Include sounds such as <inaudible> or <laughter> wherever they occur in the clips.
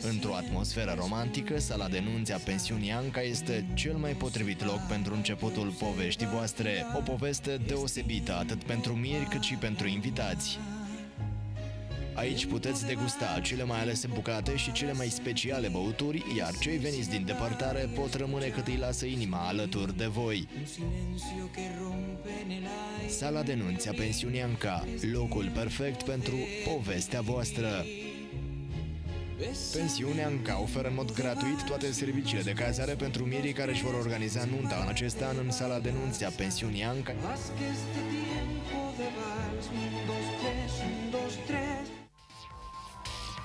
Într-o atmosferă romantică, sala de nunți a pensiunii Anca este cel mai potrivit loc pentru începutul poveștii voastre. O poveste deosebită atât pentru mieri cât și pentru invitați. Aici puteți degusta cele mai alese bucate și cele mai speciale băuturi, iar cei veniți din depărtare pot rămâne cât îi lasă inima alături de voi. Sala de nunți a pensiunii Anca, locul perfect pentru povestea voastră. Pensiunea Anca oferă în mod gratuit toate serviciile de cazare pentru mirii care își vor organiza nunta în acest an în sala de nunți a pensiunii Anca.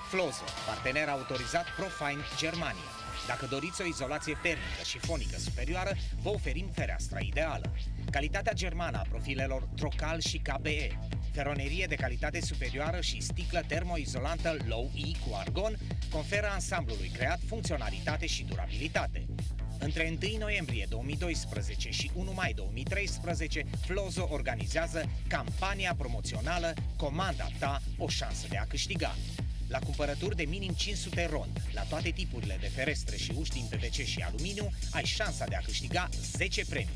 Flozo, partener autorizat Profind Germania. Dacă doriți o izolație termică și fonică superioară, vă oferim fereastra ideală. Calitatea germană a profilelor Trocal și KBE, feronerie de calitate superioară și sticlă termoizolantă Low E cu argon conferă ansamblului creat funcționalitate și durabilitate. Între 1 noiembrie 2012 și 1 mai 2013, Flozo organizează campania promoțională Comanda ta, o șansă de a câștiga. La cumpărături de minim 500 rond, la toate tipurile de ferestre și uși din PVC și aluminiu, ai șansa de a câștiga 10 premii.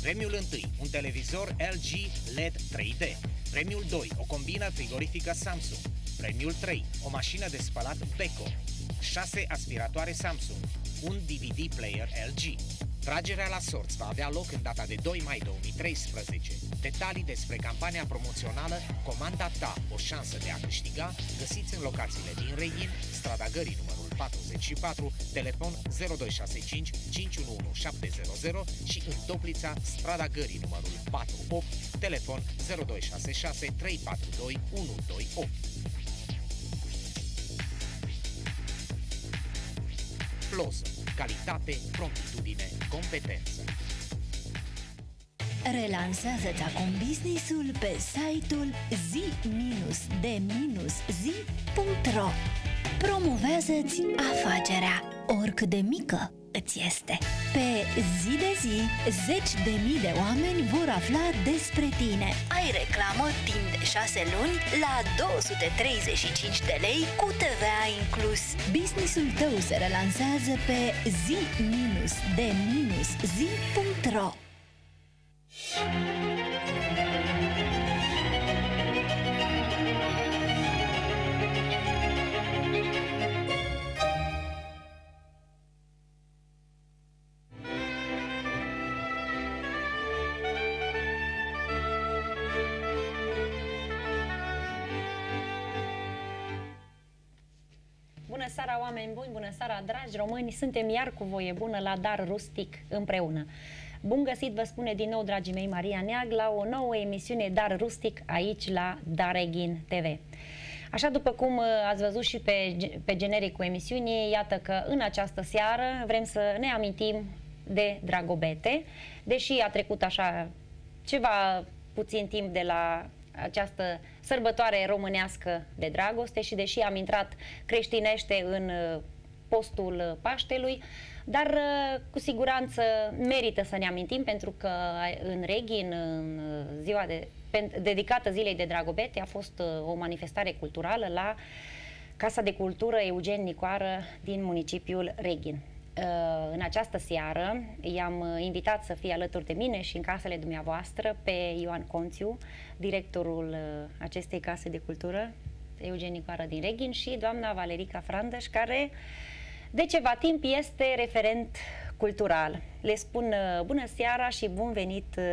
Premiul 1, un televizor LG LED 3D. Premiul 2, o combină frigorifică Samsung. Premiul 3, o mașină de spălat Beko. 6 aspiratoare Samsung. Un DVD player LG. Tragerea la sorți va avea loc în data de 2 mai 2013. Detalii despre campania promoțională Comanda ta, o șansă de a câștiga, găsiți în locațiile din Reghin, strada Gării numărul 44, telefon 0265 511 700 și în Toplița, strada Gării numărul 48, telefon 0266 342 128. Floză. Calitate, promptitudine, competență. Relansează-ți acum businessul pe site-ul zi-de-zi.ro Promovează-ți afacerea, oricât de mică îți este. Pe zi de zi, zeci de mii de oameni vor afla despre tine. Ai reclamă timp de 6 luni la 235 de lei cu TVA inclus. Businessul tău se relansează pe zi-de-zi.ro bună seara, dragi români! Suntem iar cu voie bună la Dar Rustic împreună. Bun găsit, vă spune din nou, dragii mei, Maria Neag, la o nouă emisiune Dar Rustic aici la Dareghin TV. Așa după cum uh, ați văzut și pe, pe genericul emisiunii, iată că în această seară vrem să ne amintim de Dragobete, deși a trecut așa ceva puțin timp de la această sărbătoare românească de dragoste și deși am intrat creștinește în uh, postul Paștelui, dar uh, cu siguranță merită să ne amintim pentru că în Reghin, în ziua de, dedicată zilei de Dragobete, a fost uh, o manifestare culturală la Casa de Cultură Eugen Nicoară din municipiul Reghin. În această seară i-am invitat să fie alături de mine și în casele dumneavoastră pe Ioan Conțiu, directorul uh, acestei case de cultură, Eugen Nicoară din Reghin și doamna Valerica Frandăș, care de ceva timp este referent cultural. Le spun uh, bună seara și bun venit uh,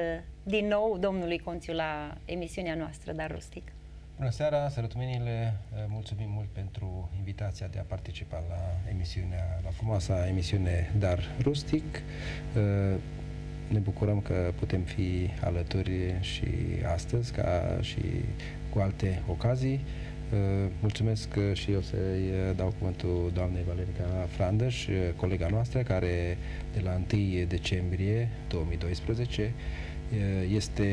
din nou domnului Conțiu la emisiunea noastră, dar rustic. Bună seara, sărătumenile, mulțumim mult pentru invitația de a participa la emisiunea, la frumoasa emisiune Dar Rustic. Ne bucurăm că putem fi alături și astăzi, ca și cu alte ocazii. Mulțumesc și eu să-i dau cuvântul doamnei Valerica Frandăș, colega noastră, care de la 1 decembrie 2012 este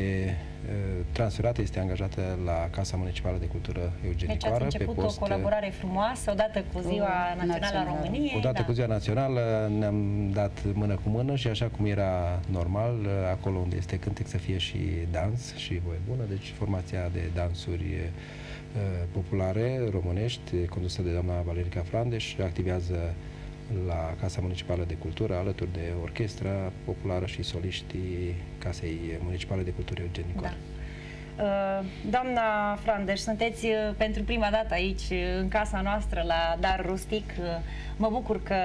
transferată, este angajată la Casa Municipală de Cultură Eugenie Deci ați început pe post, o colaborare frumoasă, odată cu Ziua Națională a României. Odată da. cu Ziua Națională ne-am dat mână cu mână și așa cum era normal, acolo unde este cântec să fie și dans și voie bună, deci formația de dansuri populare românești, condusă de doamna Valerica Frandeș, activează la Casa Municipală de Cultură, alături de orchestra populară și soliștii Casei Municipale de Cultură Eugen Nicola. Da. Uh, doamna Frandeș, sunteți uh, pentru prima dată aici uh, în casa noastră la Dar Rustic. Mă bucur că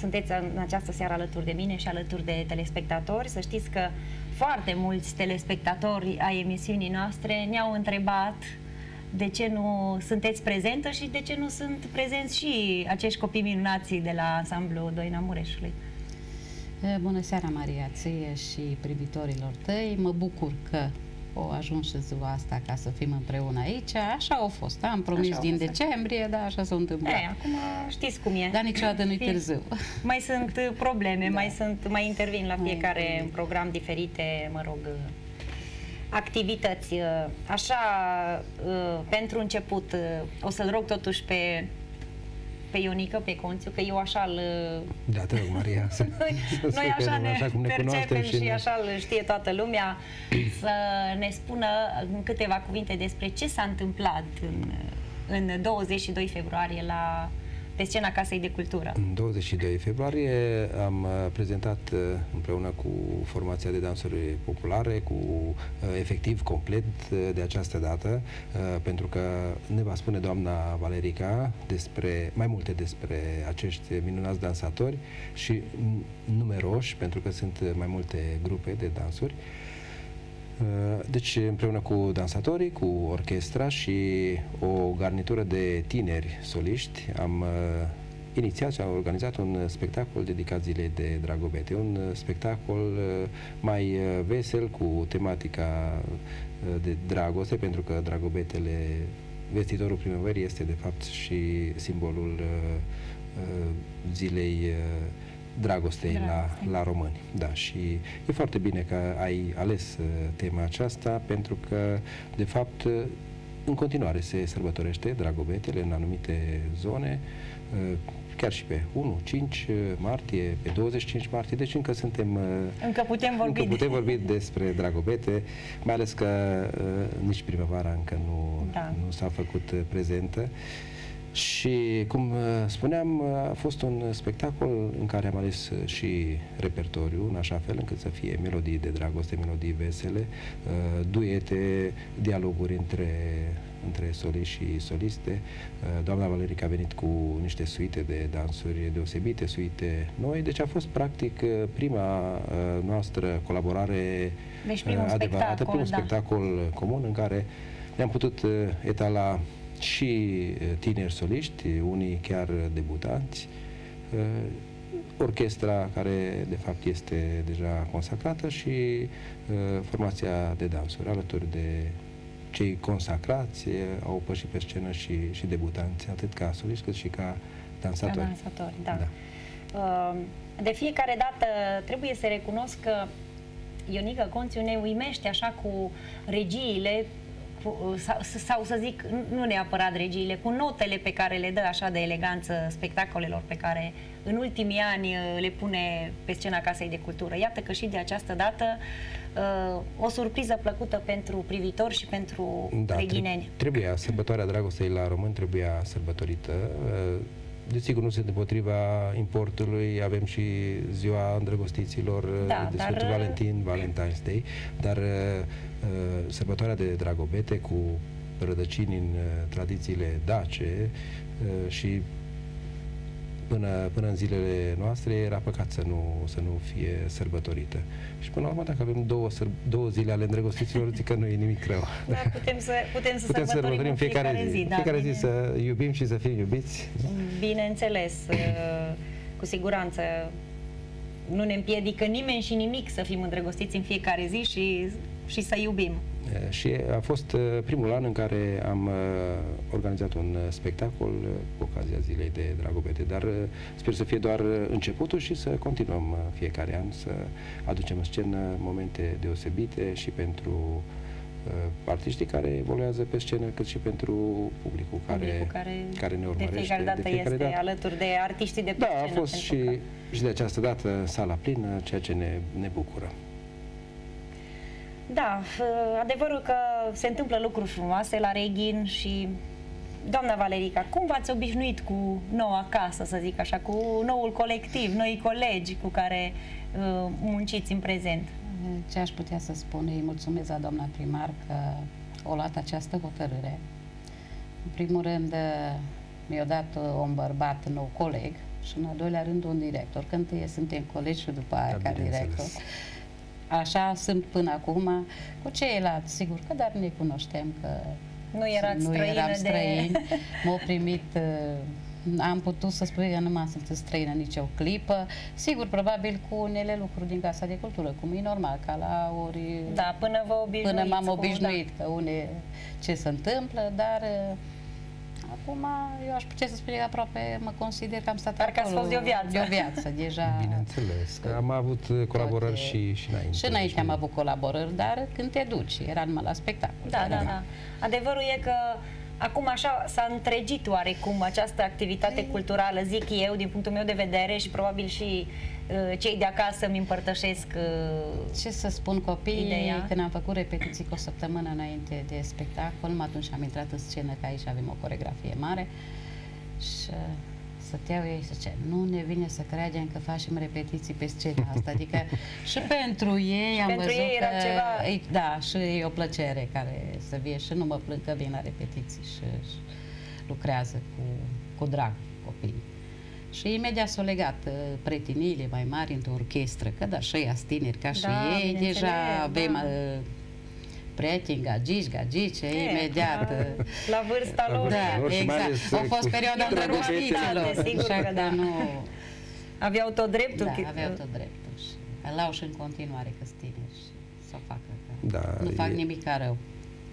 sunteți în această seară alături de mine și alături de telespectatori. Să știți că foarte mulți telespectatori ai emisiunii noastre ne-au întrebat de ce nu sunteți prezentă și de ce nu sunt prezenți și acești copii minunați de la ansamblu Doina Mureșului. Bună seara, Maria, ție și privitorilor tăi. Mă bucur că o ajuns și ziua asta ca să fim împreună aici. Așa au fost. Am promis din fost. decembrie, dar așa s-a întâmplat. E, acum știți cum e. Dar niciodată nu-i târziu. Mai sunt probleme, da. mai sunt, mai intervin la fiecare mai program diferite, mă rog, activități. Uh, așa, uh, pentru început, uh, o să-l rog totuși pe pe Ionică, pe Conțiu, că eu așa îl... Da, te rog, Maria. Să, <laughs> noi, noi așa ne, așa cum ne percepem și, și ne... așa îl știe toată lumea, <clears throat> să ne spună în câteva cuvinte despre ce s-a întâmplat în, în 22 februarie la pe scena Casei de Cultură. În 22 februarie am uh, prezentat uh, împreună cu formația de dansuri populare, cu uh, efectiv complet de această dată, pentru că ne va spune doamna Valerica despre, mai multe despre acești minunați dansatori și numeroși, pentru că sunt mai multe grupe de dansuri. Uh, deci, împreună cu dansatorii, cu orchestra și o garnitură de tineri soliști, am uh, inițiat și am organizat un spectacol dedicat zilei de Dragobete. Un uh, spectacol mai vesel, cu tematica de dragoste, pentru că Dragobetele, vestitorul primăverii, este de fapt și simbolul zilei dragostei la, la români. Da, și e foarte bine că ai ales uh, tema aceasta pentru că, de fapt, uh, în continuare se sărbătorește Dragobetele în anumite zone, uh, chiar și pe 1, 5 martie, pe 25 martie, deci încă suntem... Încă putem vorbi. Încă putem vorbi despre Dragobete, mai ales că nici primăvara încă nu, da. nu s-a făcut prezentă. Și, cum uh, spuneam, uh, a fost un spectacol în care am ales uh, și repertoriu, în așa fel încât să fie melodii de dragoste, melodii vesele, duete, dialoguri între între soliști și soliste. Doamna Valerica a venit cu niște suite de dansuri deosebite, suite noi, deci a fost practic prima noastră colaborare deci primul adevărată, spectacol, primul da. spectacol comun în care ne-am putut etala și tineri soliști, unii chiar debutanți, orchestra care de fapt este deja consacrată și formația de dansuri alături de cei consacrați au pășit pe scenă și, și debutanți, atât ca soliști cât și ca dansatori. Ca dansatori, da. da. De fiecare dată trebuie să recunosc că Ionica Conțiu ne uimește așa cu regiile sau, sau să zic, nu neapărat regiile, cu notele pe care le dă așa de eleganță spectacolelor pe care în ultimii ani uh, le pune pe scena Casei de Cultură. Iată că și de această dată uh, o surpriză plăcută pentru privitori și pentru da, reghineni. Trebuia, sărbătoarea dragostei la român trebuia sărbătorită. Uh, Desigur, nu sunt împotriva importului, avem și ziua îndrăgostiților da, de Sfântul dar... Valentin, Valentine's Day, dar Uh, sărbătoarea de Dragobete cu rădăcini în uh, tradițiile dace uh, și până, până în zilele noastre era păcat să nu, să nu fie sărbătorită. Și până la urmă, dacă avem două, două zile ale îndrăgostiților, zic că nu e nimic rău. Da, putem să, putem să putem sărbătorim, sărbătorim fiecare, fiecare zi. zi da, fiecare bine. zi să iubim și să fim iubiți. Bineînțeles, cu siguranță nu ne împiedică nimeni și nimic să fim îndrăgostiți în fiecare zi și și să iubim. Și a fost primul an în care am organizat un spectacol cu ocazia Zilei de Dragobete, dar sper să fie doar începutul și să continuăm fiecare an să aducem în scenă momente deosebite și pentru artiștii care evoluează pe scenă, cât și pentru publicul care, publicul care, care ne urmărește. De fiecare dată de fiecare este dată. alături de artiștii de pe da, scenă. Da, a fost și, că... și de această dată sala plină, ceea ce ne, ne bucură. Da, adevărul că se întâmplă lucruri frumoase la Reghin și Doamna Valerica, cum v-ați obișnuit cu noua casă, să zic așa, cu noul colectiv, noi colegi cu care uh, munciți în prezent? Ce aș putea să spun? Îi mulțumesc la doamna primar că o luat această hotărâre. În primul rând, mi-a dat un bărbat nou coleg și în al doilea rând un director. Când suntem colegi și după aia da, ca director. Așa sunt până acum. Cu ceilalți, sigur că dar ne cunoștem că nu erați nu eram străini. De... M-au primit uh, am putut să spun că nu m-am simțit străină nici o clipă. Sigur, probabil cu unele lucruri din Casa de Cultură, cum e normal, ca la ori... Da, până vă Până m-am obișnuit cu, da. că une ce se întâmplă, dar uh, Acum, eu aș putea să spun că aproape mă consider că am stat Dar acolo. că fost de o viață. De o viață, deja. Bineînțeles, că am avut colaborări toate... și, și înainte. Și înainte am avut colaborări, dar când te duci, era numai la spectacol. Da, da, da, da. Adevărul e că Acum așa s-a întregit oarecum această activitate culturală, zic eu, din punctul meu de vedere și probabil și uh, cei de acasă îmi împărtășesc uh, Ce să spun copiii, ideea. când am făcut repetiții cu o săptămână înainte de spectacol, atunci am intrat în scenă, că aici avem o coregrafie mare și stăteau ei să zice, nu ne vine să credem că facem repetiții pe scena asta. Adică <laughs> și pentru ei și am pentru văzut ei era că, ceva... da, și e o plăcere care să vie și nu mă plâng că vin la repetiții și, și lucrează cu, cu drag copiii. Și imediat s-au legat uh, pretiniile mai mari într-o orchestră, că da, și ei tineri ca și da, ei, deja avem da. Uh, prieteni, gagici, gagice, e, imediat. La vârsta lor. Da, exact. A fost perioada îndrăgostiților. Sigur că da. Nu... Aveau tot dreptul. Da, aveau tot dreptul. Și îl au și în continuare că tineri și să o facă. Da, nu fac e... nimic rău.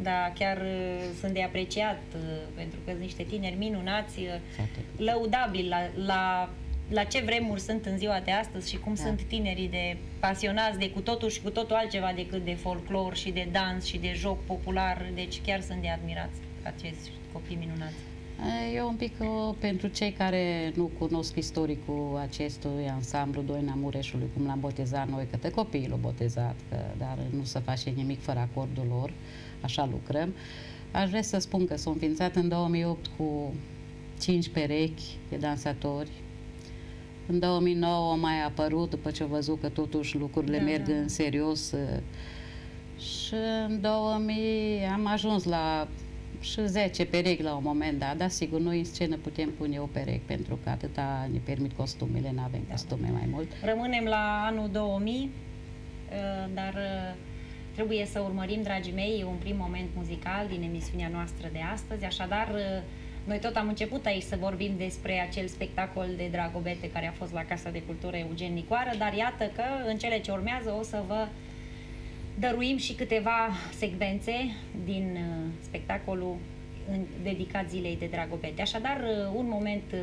Da, chiar uh, sunt de apreciat uh, pentru că sunt niște tineri minunați, uh, lăudabili la, la la ce vremuri sunt în ziua de astăzi și cum da. sunt tinerii de pasionați de cu totul și cu totul altceva decât de folclor și de dans și de joc popular. Deci chiar sunt de admirați acești copii minunați. Eu un pic pentru cei care nu cunosc istoricul acestui ansamblu Doina Mureșului, cum l-am botezat noi, că copiii l-au botezat, că, dar nu se face nimic fără acordul lor, așa lucrăm. Aș vrea să spun că s-au înființat în 2008 cu cinci perechi de dansatori, în 2009 a mai apărut, după ce a văzut că totuși lucrurile da, merg da. în serios. Uh, și în 2000 am ajuns la și 10 perechi la un moment dat, dar sigur, noi în scenă putem pune o perechi pentru că atâta ne permit costumele, nu avem da. costume mai mult. Rămânem la anul 2000, uh, dar uh, trebuie să urmărim, dragii mei, un prim moment muzical din emisiunea noastră de astăzi, așadar noi tot am început aici să vorbim despre acel spectacol de Dragobete care a fost la Casa de Cultură Eugen Nicoară, dar iată că în cele ce urmează o să vă dăruim și câteva secvențe din uh, spectacolul dedicat zilei de Dragobete. Așadar, uh, un moment uh,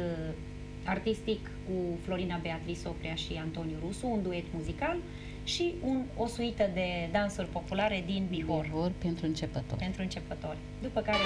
artistic cu Florina Beatrice Oprea și Antoniu Rusu, un duet muzical și un, o suită de dansuri populare din Bihor. Bihor pentru începători. Pentru începători. După care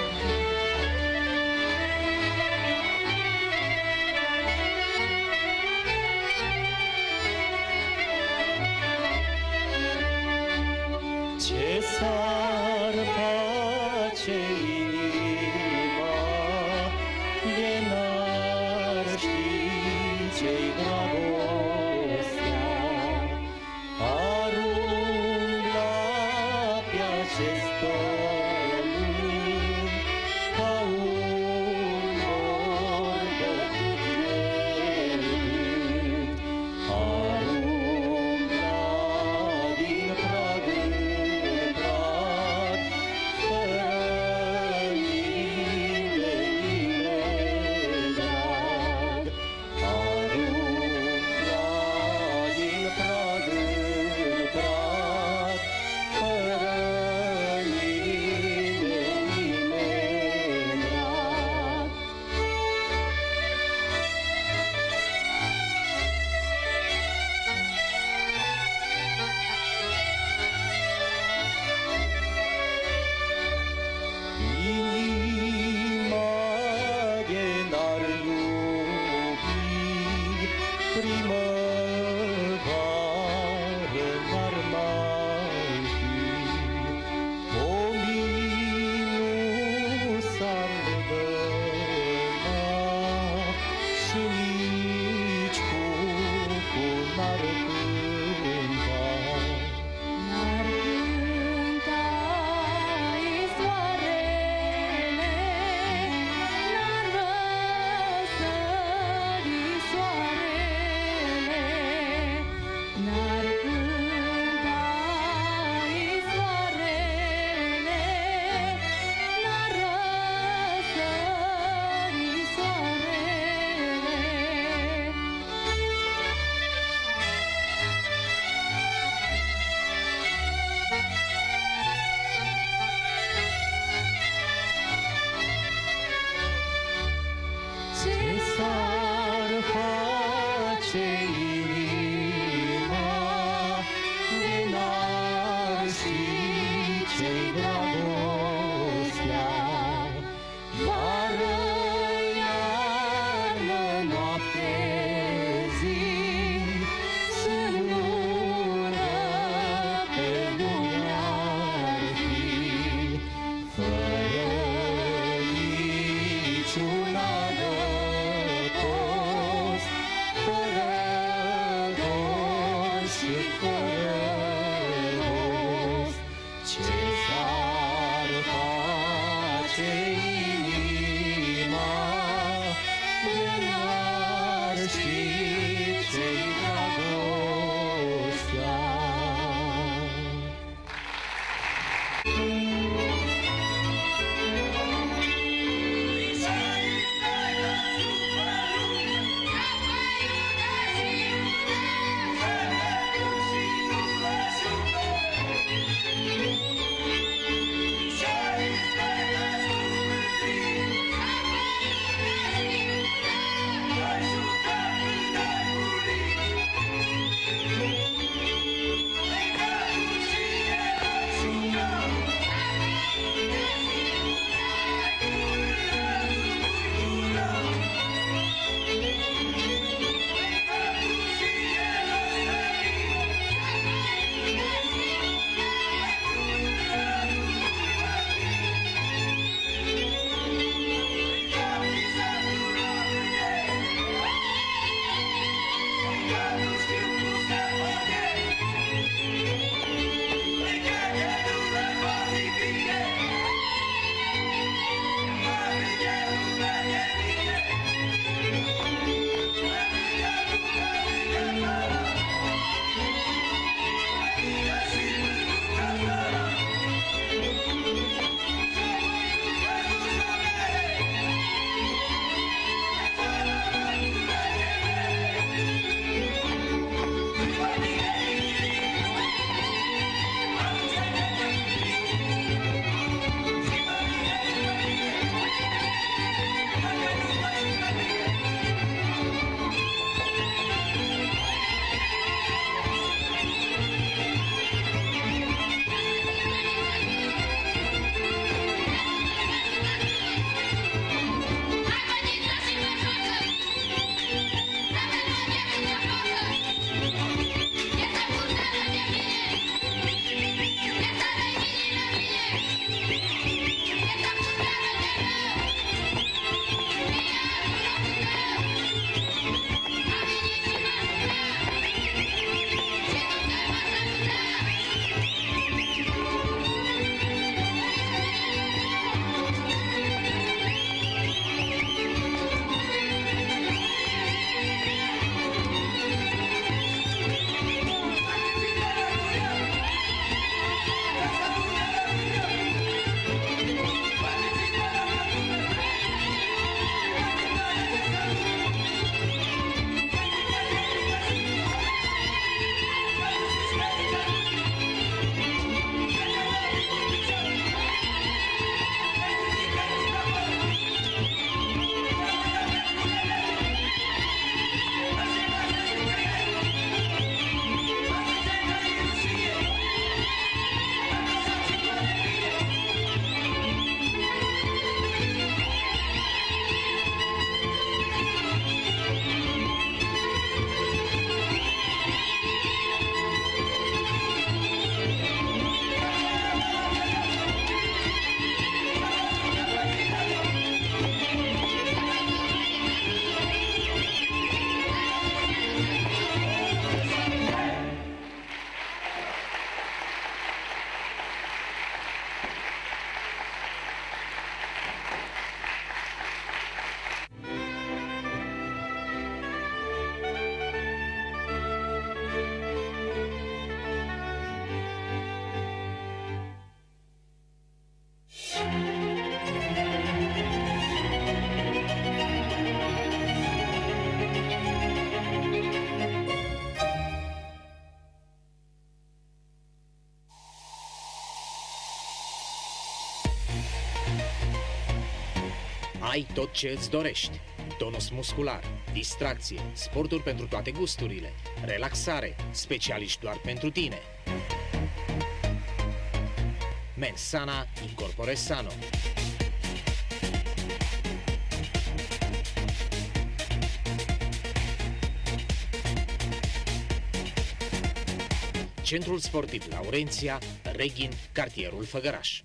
Ai tot ce îți dorești. Tonus muscular, distracție, sporturi pentru toate gusturile, relaxare, specialiști doar pentru tine. Mensana Incorpore Sano. Centrul Sportiv Laurenția, Reghin, cartierul Făgăraș.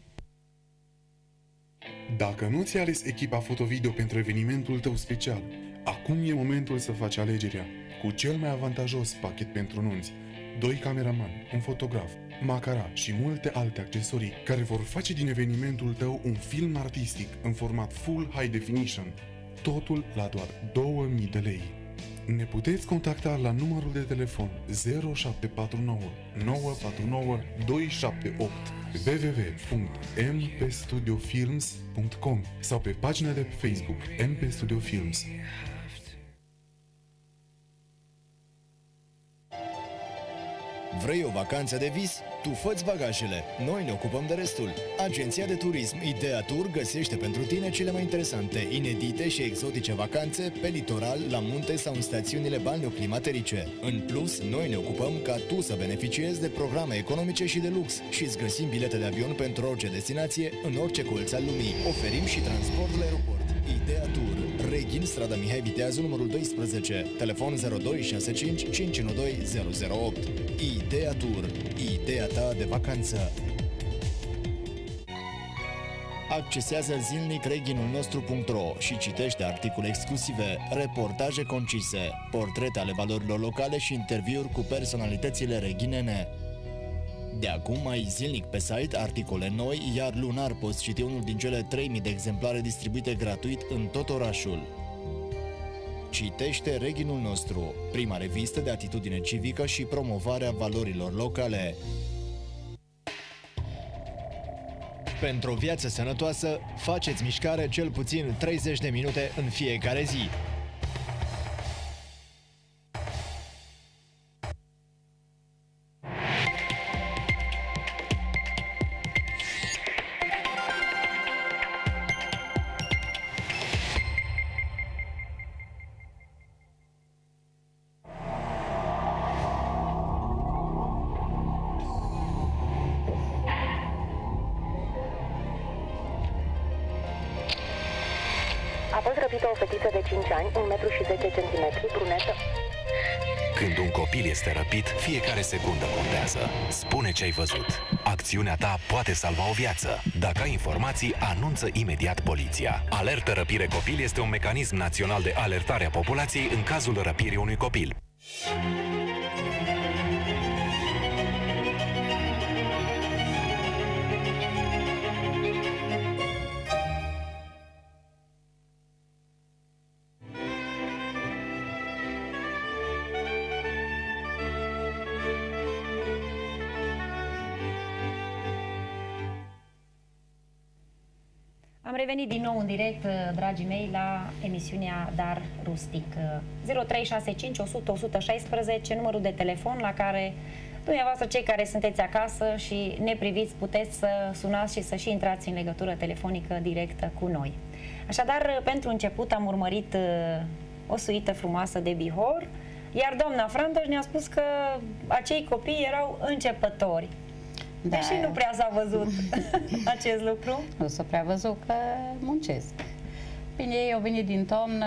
Dacă nu ți-ai ales echipa fotovideo pentru evenimentul tău special, acum e momentul să faci alegerea cu cel mai avantajos pachet pentru nunți, doi cameramani, un fotograf, macara și multe alte accesorii care vor face din evenimentul tău un film artistic în format full high definition. Totul la doar 2000 de lei. Ne puteți contacta la numărul de telefon 0749 949 278 www.mpstudiofilms.com sau pe pagina de Facebook MP Studio Films. Vrei o vacanță de vis? Tu fă bagajele, noi ne ocupăm de restul. Agenția de turism Idea Tour găsește pentru tine cele mai interesante, inedite și exotice vacanțe pe litoral, la munte sau în stațiunile balneoclimaterice. În plus, noi ne ocupăm ca tu să beneficiezi de programe economice și de lux și îți găsim bilete de avion pentru orice destinație în orice colț al lumii. Oferim și transport la aeroport. Idea Tour, Reghin, strada Mihai Viteazu, numărul 12, telefon 0265 512 008. Idea Tour, ideea ta de vacanță. Accesează zilnic reghinul nostru.ro și citește articole exclusive, reportaje concise, portrete ale valorilor locale și interviuri cu personalitățile reghinene. De acum ai zilnic pe site articole noi, iar lunar poți citi unul din cele 3000 de exemplare distribuite gratuit în tot orașul. Citește Reghinul nostru, prima revistă de atitudine civică și promovarea valorilor locale. Pentru o viață sănătoasă, faceți mișcare cel puțin 30 de minute în fiecare zi. Ce ai văzut. Acțiunea ta poate salva o viață. Dacă ai informații, anunță imediat poliția. Alertă răpire copil este un mecanism național de alertare a populației în cazul răpirii unui copil. Direct, uh, dragii mei, la emisiunea Dar Rustic. 0365 100 116, numărul de telefon la care dumneavoastră, cei care sunteți acasă și ne priviți, puteți să sunați și să și intrați în legătură telefonică directă cu noi. Așadar, uh, pentru început am urmărit uh, o suită frumoasă de Bihor, iar doamna Frandoș ne-a spus că acei copii erau începători. Da. Deși nu prea s-a văzut <laughs> acest lucru. Nu s-a prea văzut că muncesc. Bine, ei au venit din toamnă,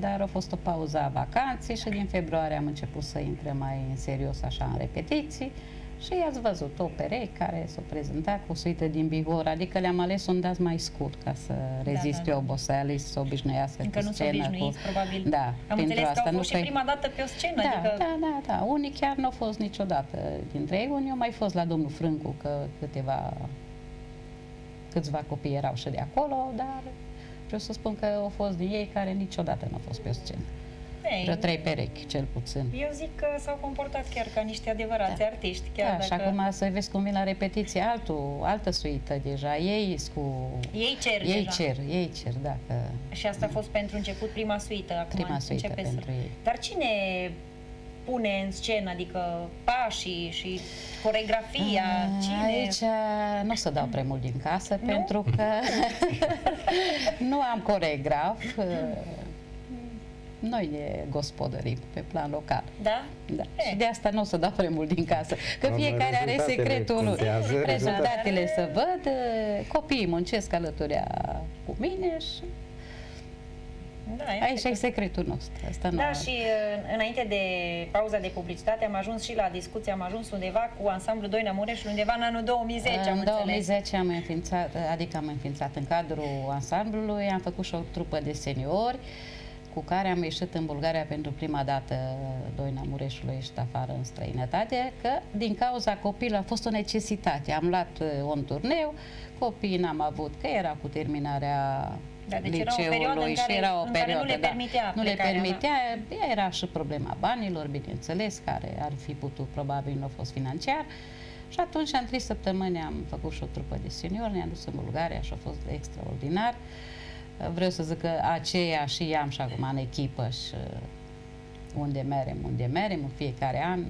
dar a fost o pauză a vacanței și din februarie am început să intre mai în serios așa în repetiții. Și ați văzut o pereche care s-a prezentat cu o suită din Bihor, adică le-am ales un daz mai scurt ca să reziste da, da, da. oboseală și să se obișnuiască Încă cu nu scena. s-o obișnuiți, cu... probabil. Da, Am pentru înțeles asta că au nu fost și că- prima dată pe o scenă, Da, adică... da, da, da. Unii chiar nu au fost niciodată dintre ei. Unii au mai fost la domnul Frâncu, că câteva, câțiva copii erau și de acolo, dar vreau să spun că au fost din ei care niciodată nu au fost pe o scenă. Ei, Vreo trei perechi, cel puțin. Eu zic că s-au comportat chiar ca niște adevărați Da. artiști, chiar Da, și dacă... acum să vezi cum vin la repetiție altul, altă suită deja. Ei sunt cu... Ei cer Ei deja. cer, ei cer, da, că Și asta a fost pentru început prima suită, acum prima suită începe pentru să... ei. Dar cine pune în scenă, adică pașii și coregrafia, Ah, cine? Aici nu o să dau prea mult din casă, Nu? pentru că <laughs> nu am coregraf. Noi ne gospodărim pe plan local. Da? Da. E. Și de asta nu o să dau prea mult din casă. Că Doamnă, fiecare are rezultatele secretul lui. contează, Rezultatele să văd, copiii muncesc alături cu mine și Da, aici este e că- secretul nostru. Asta nu Da, și uh, înainte de pauza de publicitate am ajuns și la discuție, am ajuns undeva cu ansamblu Doina Mureș, undeva în anul 2010, am În înțeles. 2010 am înființat, adică am înființat în cadrul ansamblului, am făcut și o trupă de seniori cu care am ieșit în Bulgaria pentru prima dată Doina Mureșului ieșit afară în străinătate, că din cauza copilului a fost o necesitate. Am luat uh, un turneu, copiii n-am avut, că era cu terminarea Da, deci era o liceului perioadă în și care- era o în care nu perioadă, le da, permitea nu le plecarea, da. permitea, era și problema banilor, bineînțeles, care ar fi putut, probabil nu a fost financiar. Și atunci, în trei săptămâni, am făcut și o trupă de seniori, ne-am dus în Bulgaria și a fost extraordinar. Vreau să zic că aceea și am și acum în echipă și uh, unde merem, unde merem, în fiecare an.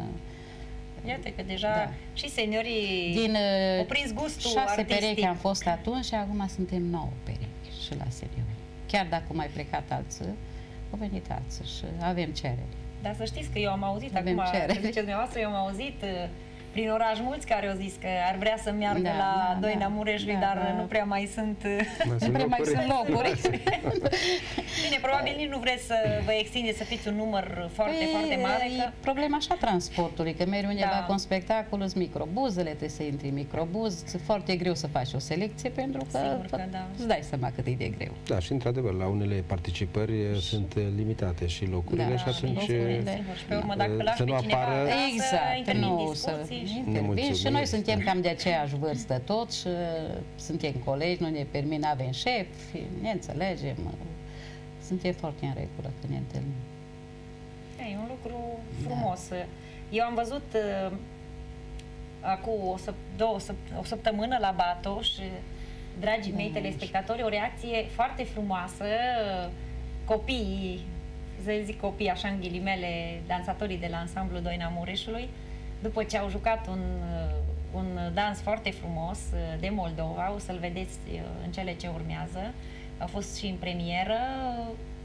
Iată că deja Da. și seniorii Din uh, au prins gustul șase artistic. perechi am fost atunci și acum suntem nouă perechi și la seniori. Chiar dacă au mai plecat alții, au venit alții și avem cerere. Dar să știți că eu am auzit Avem acum, cerere. că ziceți dumneavoastră, eu am auzit uh, prin oraș mulți care au zis că ar vrea să meargă Da, la da, Doina da. Mureșului, Da, dar da. nu prea mai sunt... uh, Mai <laughs> Nu sunt prea mai locuri? sunt locuri. <laughs> Bine, probabil nici nu vreți să vă extindeți, să fiți un număr foarte, Păi, foarte mare, e că problema așa transportului, că mergi undeva Da. cu un spectacol, sunt microbuzele, trebuie să intri în microbuz, e foarte greu să faci o selecție pentru că, Sigur că da. îți dai seama cât e de greu. Da, și într-ador, la unele participări sunt limitate și locurile Da, și și atunci locurile. Sigur, și pe urmă, Da. dacă lași Să pe nu cineva apară- acasă, Exact, intervin nu să discuții și- intervin și Nemulțumiri, noi suntem da. cam de aceeași vârstă toți și suntem colegi, nu ne permit, nu avem șef, ne înțelegem, suntem foarte în regulă când ne întâlnim. E un lucru frumos. Eu am văzut uh, acum o, săp- două, săp- o săptămână la Batoș, uh, dragii mei telespectatori, o reacție foarte frumoasă. uh, Copiii, să zic copii așa în ghilimele, dansatorii de la ansamblu Doina Mureșului, după ce au jucat un, uh, un dans foarte frumos uh, de Moldova, o să-l vedeți uh, în cele ce urmează, a fost și în premieră,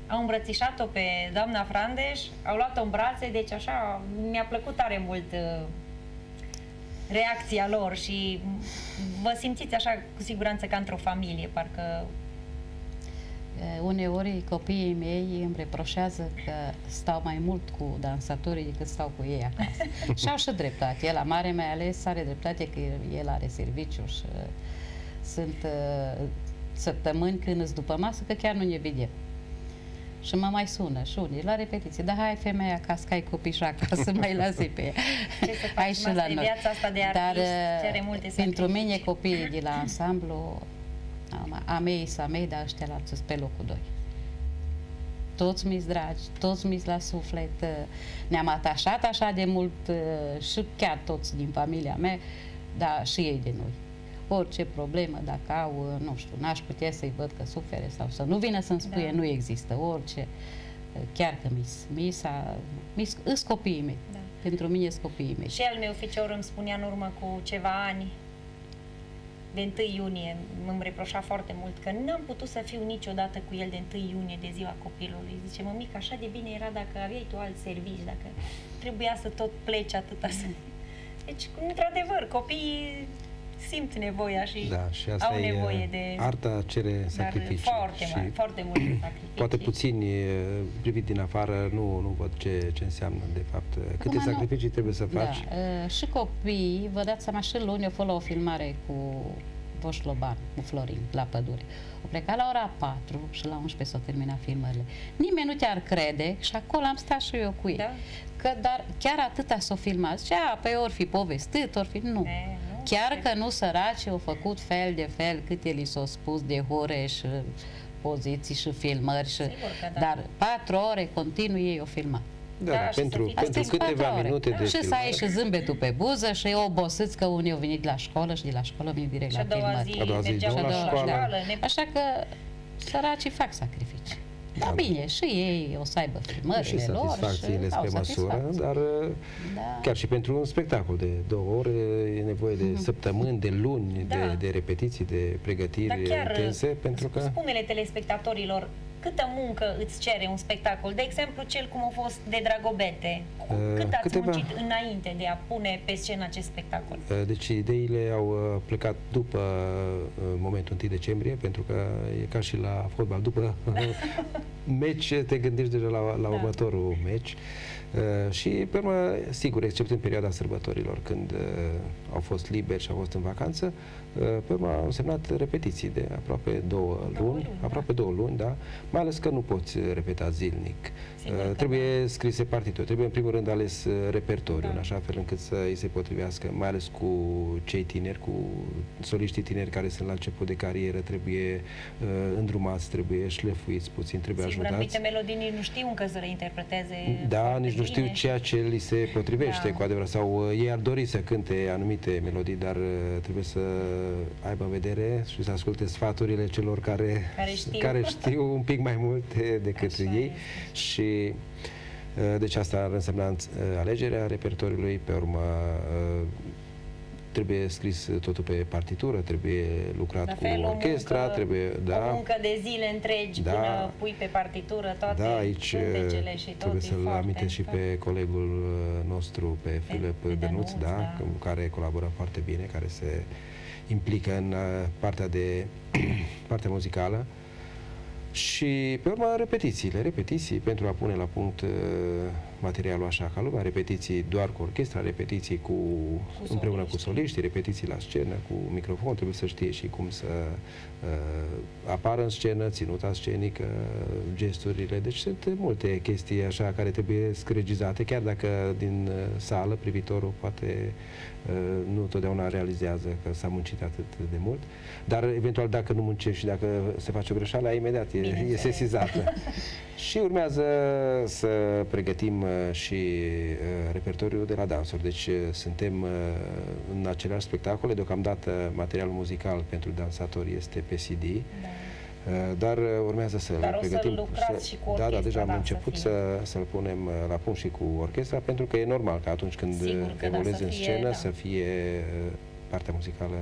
au îmbrățișat-o pe doamna Frandeș, au luat-o în brațe, deci așa mi-a plăcut tare mult uh, reacția lor și vă simțiți așa cu siguranță ca într-o familie, parcă Eh, Uneori copiii mei îmi reproșează că stau mai mult cu dansatorii decât stau cu ei acasă. <laughs> și au și dreptate. El, la mare mai ales, are dreptate că el are serviciu și uh, sunt uh, săptămâni când îți după masă că chiar nu ne vedem. Și mă mai sună și unii la repetiție. Da, hai femeia acasă, că ai copii și acasă, <laughs> mai lasă pe ea. Ce să facem? Asta e viața asta de Dar artist, uh, cere multe pentru mine sacrificii. copiii de la ansamblu am- a mei să a mei, dar ăștia la sunt pe locul 2. Toți mi dragi, toți mi la suflet, uh, ne-am atașat așa de mult uh, și chiar toți din familia mea, dar și ei de noi. Orice problemă, dacă au, uh, nu știu, n-aș putea să-i văd că sufere sau să nu vină să-mi spune, Da. nu există orice. Uh, Chiar că mis, misa, mis, îs copiii mei. Da. Pentru mine sunt copiii mei. Și al meu ficior îmi spunea în urmă cu ceva ani, de 1 iunie, îmi reproșa foarte mult că n-am putut să fiu niciodată cu el de 1 iunie, de ziua copilului. Zice, mămică, așa de bine era dacă aveai tu alt servici, dacă trebuia să tot pleci atâta să... Deci, într-adevăr, copiii simt nevoia și, Da, și asta au e, nevoie de... arta cere dar sacrificii. foarte, și mari, foarte multe sacrificii. Poate puțini e, privit din afară nu, nu văd ce, ce înseamnă de fapt. Câte Acum nu- sacrificii trebuie să faci. Da, uh, și copiii, vă dați seama, și luni au fost la o filmare cu Voșloban, cu Florin, la pădure. O plecat la ora 4 și la 11 s-au terminat filmările. Nimeni nu te-ar crede și acolo am stat și eu cu ei. Da. Că, dar chiar atâta s-au filmat. Zicea, pe ori fi povestit, ori fi... Nu. E, nu? Chiar că nu săraci au făcut fel de fel câte li s-au spus de ore și poziții și filmări. Și, Sigur că da. Dar patru ore continuu ei au filmat. Da, Da, da, și să pentru, fii- pentru Astea sunt câteva patru ore. minute de Și să ai filmare. și zâmbetul pe buză și eu obosiți că unii au venit la școală și de la școală vin direct Și la a doua filmări. zi A doua zi mergeam duc la la școală. școală. Ne... Așa că săracii fac sacrificii. Da, bine, și ei o să aibă filmările și lor satisfacțiile spre măsură, dar da. chiar și pentru un spectacol de două ore e nevoie de mm-hmm. săptămâni, de luni, da. de, de repetiții, de pregătiri intense, pentru că... Spune-le telespectatorilor câtă muncă îți cere un spectacol? De exemplu, cel cum a fost de Dragobete. Uh, Cât ați Câteva... muncit înainte de a pune pe scenă acest spectacol? Uh, deci ideile au uh, plecat după momentul 1 decembrie, pentru că e ca și la fotbal. După <laughs> meci te gândești deja la, la da. următorul meci. Uh, și, pe urmă, sigur, except în perioada sărbătorilor, când uh, au fost liberi și au fost în vacanță, uh, pe urmă au însemnat repetiții de aproape două luni, aproape două luni, da, mai ales că nu poți repeta zilnic. Uh, trebuie da. scrise partituri, trebuie în primul rând ales uh, repertoriu, da. în așa fel încât să îi se potrivească, mai ales cu cei tineri, cu soliștii tineri care sunt la început de carieră, trebuie uh, îndrumați, trebuie șlefuiți puțin, trebuie Sigur, ajutați. Sigur, melodii nu știu încă să le interpreteze Da, nici nu știu ceea ce li se potrivește da. cu adevărat, sau uh, ei ar dori să cânte anumite melodii, dar uh, trebuie să aibă în vedere și să asculte sfaturile celor care, care, știu. care știu un pic mai mult decât Așa ei este. și Uh, deci asta ar însemna uh, alegerea repertoriului, pe urmă uh, trebuie scris totul pe partitură, trebuie lucrat La cu fel, orchestra, muncă, trebuie, da. O muncă de zile întregi da, până pui pe partitură toate da, aici și trebuie să-l amintesc și pe colegul nostru, pe Filip Benuț, da, da, cu care colaborăm foarte bine, care se implică în partea de <clears throat> partea muzicală. Și pe urmă repetițiile, repetiții pentru a pune la punct uh, materialul așa ca lumea, repetiții doar cu orchestra, repetiții cu, cu împreună cu soliști, repetiții la scenă, cu microfon, trebuie să știe și cum să uh, apară în scenă, ținuta scenică, gesturile, deci sunt multe chestii așa care trebuie scregizate, chiar dacă din uh, sală privitorul poate uh, nu totdeauna realizează că s-a muncit atât de mult, dar eventual dacă nu muncești și dacă se face o greșeală, imediat e, e sesizată. <laughs> și urmează să pregătim uh, și uh, repertoriul de la dansuri. Deci uh, suntem în aceleași spectacole. Deocamdată materialul muzical pentru dansatori este pe CD. Da. Dar urmează să Dar pregătim. Să, și cu da, da, deja am da, început să, să-l punem la punct și cu orchestra, pentru că e normal că atunci când da, evoluezi da, în scenă da. să fie partea muzicală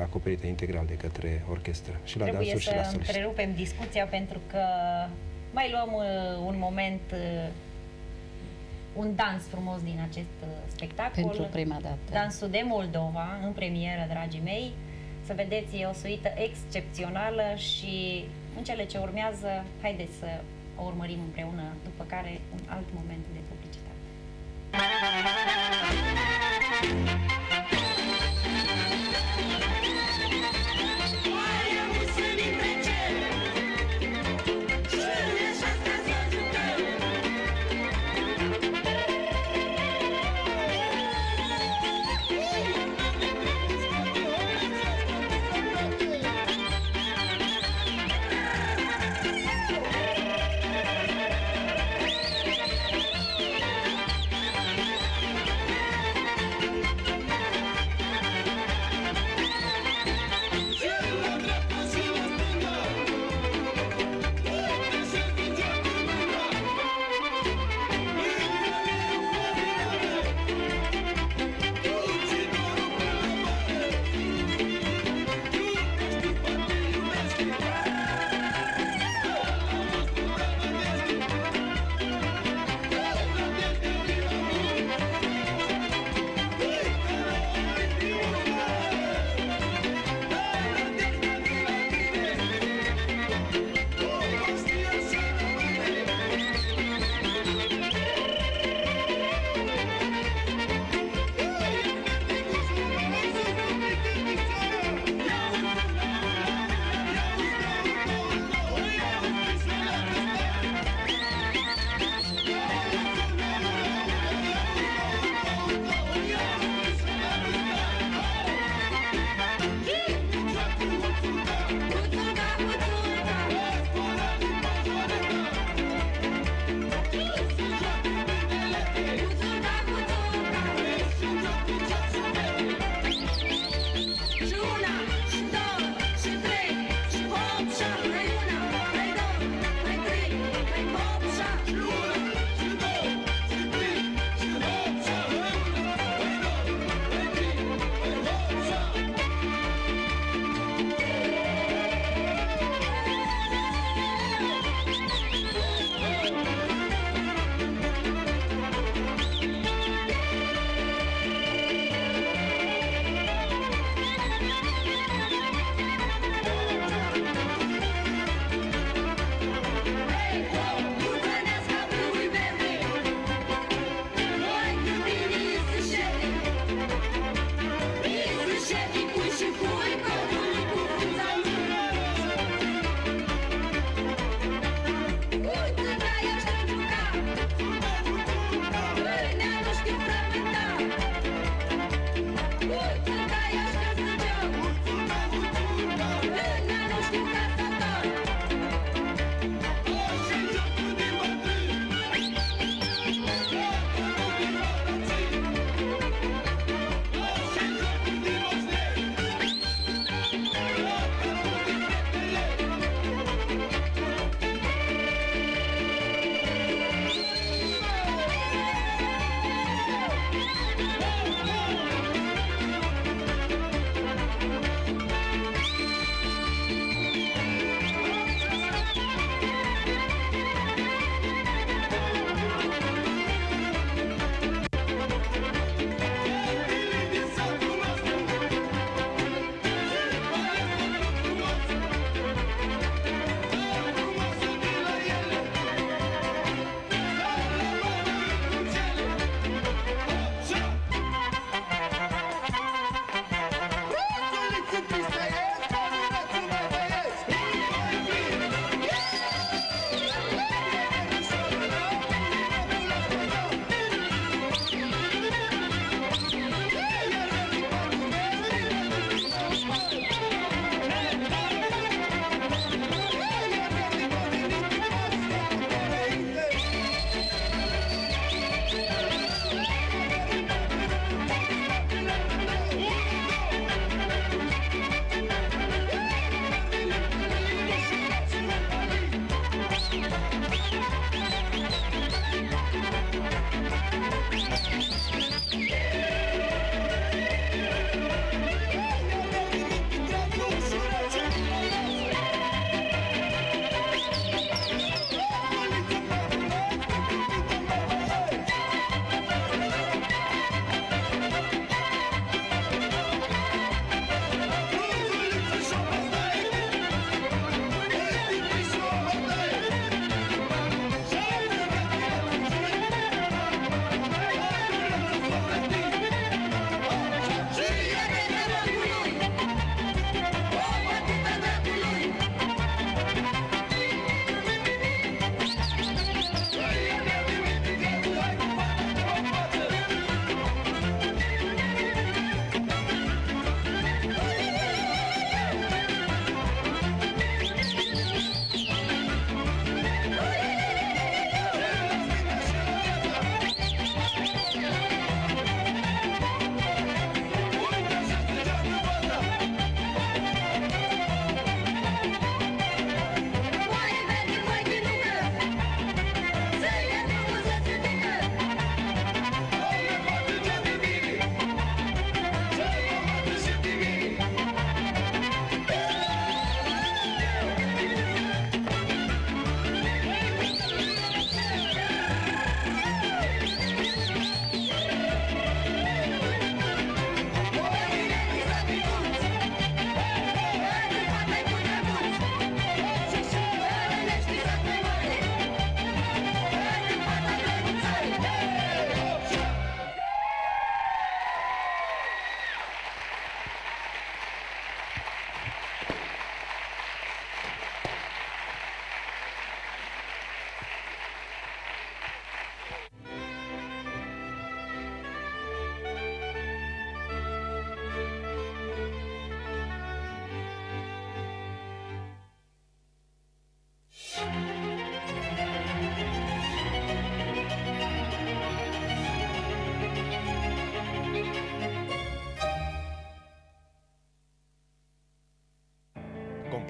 acoperită integral de către orchestră și la Trebuie dansuri și la soliști. Trebuie să întrerupem discuția pentru că mai luăm uh, un moment, uh, un dans frumos din acest uh, spectacol. Pentru prima dată. Dansul de Moldova, în premieră, dragii mei. Să vedeți, e o suită excepțională și în cele ce urmează, haideți să o urmărim împreună, după care un alt moment de publicitate.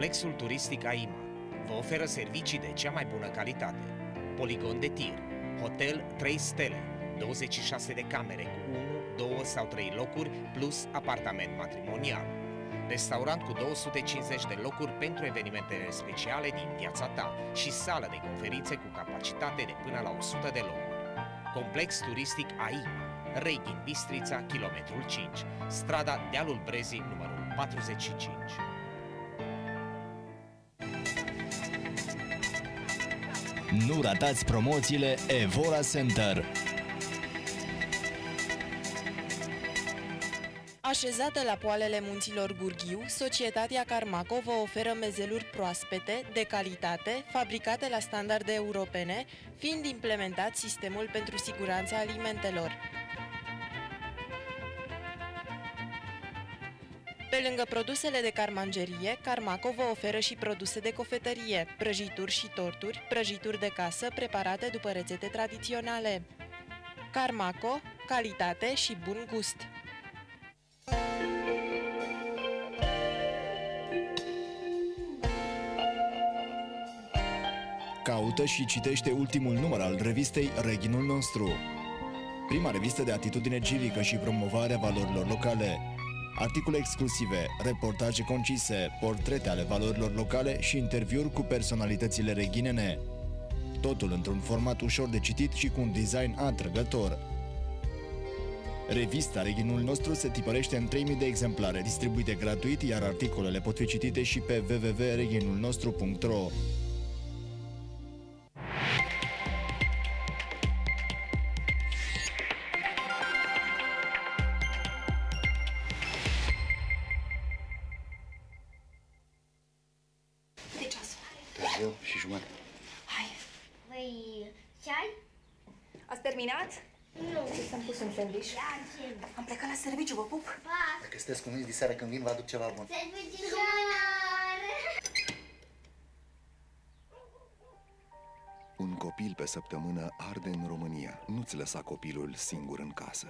Complexul turistic AIMA vă oferă servicii de cea mai bună calitate. Poligon de tir, hotel 3 stele, 26 de camere cu 1, 2 sau 3 locuri plus apartament matrimonial. Restaurant cu 250 de locuri pentru evenimentele speciale din viața ta și sală de conferințe cu capacitate de până la 100 de locuri. Complex turistic AIMA, Reghin Bistrița, kilometrul 5, strada Dealul Brezii, numărul 45. Nu ratați promoțiile Evora Center. Așezată la poalele munților Gurghiu, societatea Carmaco vă oferă mezeluri proaspete, de calitate, fabricate la standarde europene, fiind implementat sistemul pentru siguranța alimentelor. Pe lângă produsele de carmangerie, Carmaco vă oferă și produse de cofetărie, prăjituri și torturi, prăjituri de casă preparate după rețete tradiționale. Carmaco, calitate și bun gust. Caută și citește ultimul număr al revistei Reginul nostru. Prima revistă de atitudine civică și promovare a valorilor locale. Articole exclusive, reportaje concise, portrete ale valorilor locale și interviuri cu personalitățile reghinene. Totul într-un format ușor de citit și cu un design atrăgător. Revista Reghinul nostru se tipărește în 3000 de exemplare, distribuite gratuit, iar articolele pot fi citite și pe www.reghinulnostru.ro. sunteți convins de seară când vin, vă aduc ceva bun. Servicii cu mânare! Un copil pe săptămână arde în România. Nu-ți lăsa copilul singur în casă.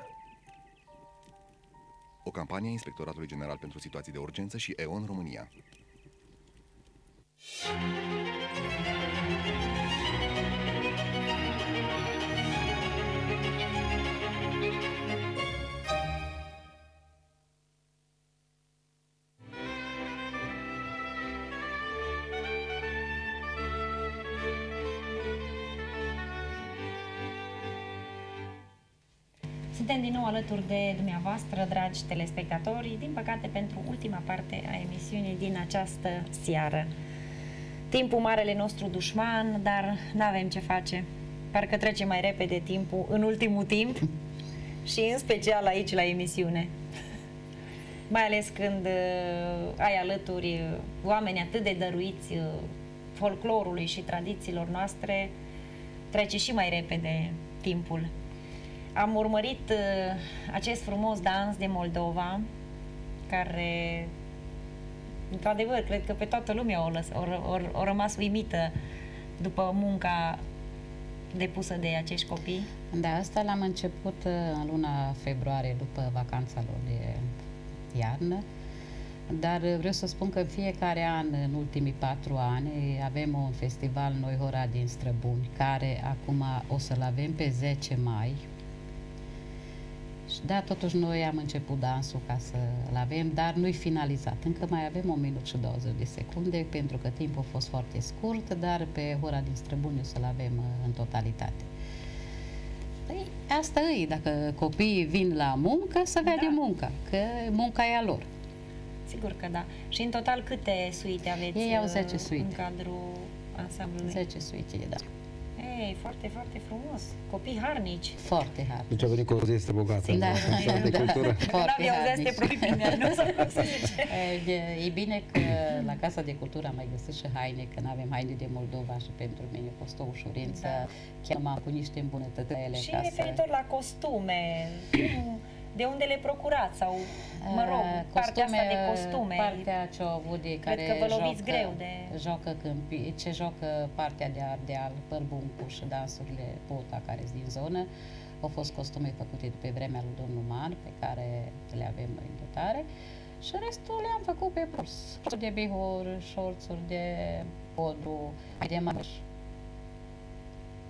O campanie a Inspectoratului General pentru Situații de Urgență și EON România. Suntem alături de dumneavoastră, dragi telespectatori, din păcate pentru ultima parte a emisiunii din această seară. Timpul marele nostru dușman, dar nu avem ce face. Parcă trece mai repede timpul în ultimul timp și în special aici la emisiune. Mai ales când uh, ai alături uh, oameni atât de dăruiți uh, folclorului și tradițiilor noastre, trece și mai repede timpul. Am urmărit uh, acest frumos dans de Moldova, care, într-adevăr, cred că pe toată lumea o, lăs, o, o, o rămas uimită după munca depusă de acești copii. Da, asta l-am început uh, în luna februarie, după vacanța lor de iarnă. Dar uh, vreau să spun că în fiecare an, în ultimii patru ani, avem un festival Noi Hora din Străbuni, care acum o să-l avem pe 10 mai, și da, totuși noi am început dansul ca să-l avem, dar nu-i finalizat. Încă mai avem o minut și 20 de secunde, pentru că timpul a fost foarte scurt, dar pe ora din străbuni o să-l avem uh, în totalitate. Păi, asta e, dacă copiii vin la muncă, să vede da. munca, că munca e a lor. Sigur că da. Și în total câte suite aveți Ei au 10 suite. în cadrul ansamblului? 10 suite, da. Ei, foarte, foarte frumos. Copii harnici. Foarte harnici. Deci a venit cu o zi este bogată. Da, da, de da. cultură. Foarte N-aveau harnici. zeste prohibite, nu? Sau cum se zice? <laughs> E, e bine că la Casa de Cultură am mai găsit și haine, că nu avem haine de Moldova și pentru mine a fost o ușurință. Da. Chiar m-am cu niște îmbunătățiri Și ca referitor la costume, cum- de unde le procurați? Sau, mă rog, Uh, partea asta de costume. Partea ce au avut de Cred care că vă loviți joacă, greu de- joacă câmpi, ce joacă partea de Ardeal, Părbuncu și dansurile Pota, care sunt din zonă. Au fost costume făcute de pe vremea lui domnul Man, pe care le avem noi în dotare. Și restul le-am făcut pe purs. Shortsuri de bihor, shortsuri de podru, de maramureș.